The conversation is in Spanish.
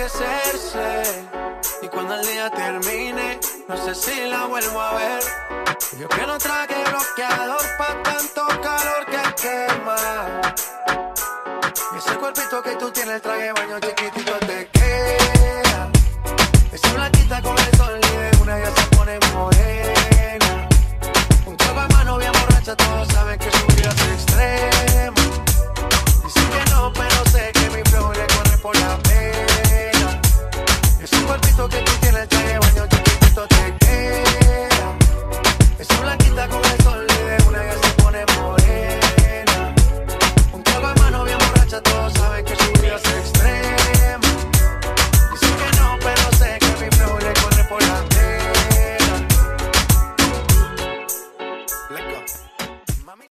Y cuando el día termine, no sé si la vuelvo a ver. Yo que no traje bloqueador pa' tanto calor que quema. Ese cuerpito que tú tienes, el traje baño chiquitito te queda. Esa blanquita con el sol y una ya se pone morena. eso que tú tienes traje baño chiquitito te queda. Esa blanquita con el sol y de una ya se pone morena. Un trago de mano bien borracha, todos saben que su vida es extrema. Dicen que no, pero sé que mi flow le corre por la antena. Let's go.